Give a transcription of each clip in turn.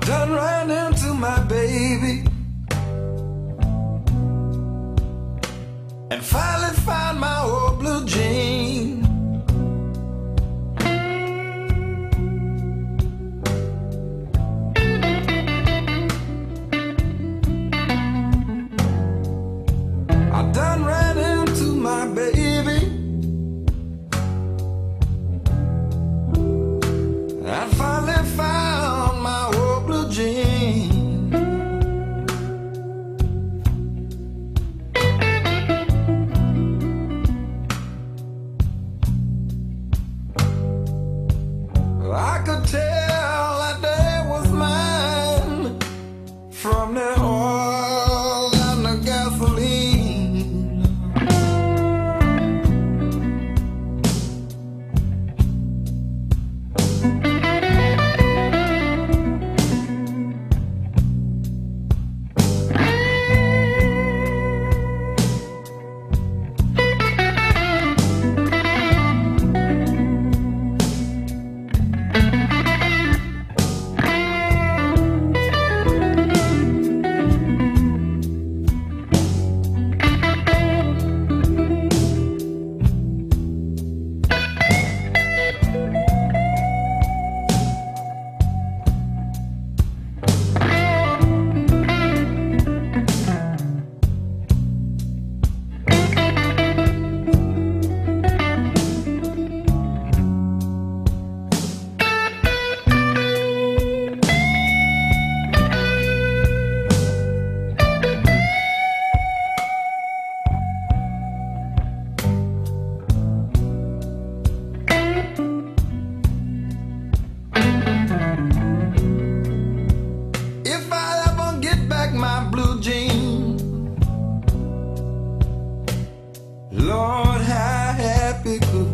done ran into my baby. And finally found my old blue jean. From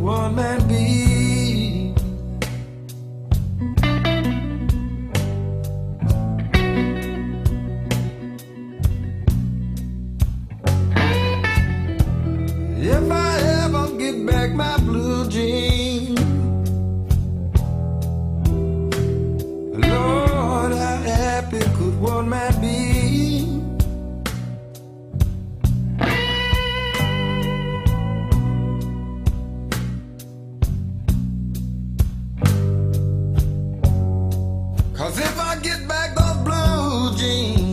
one man be? If I ever get back my. if I get back those blue jeans.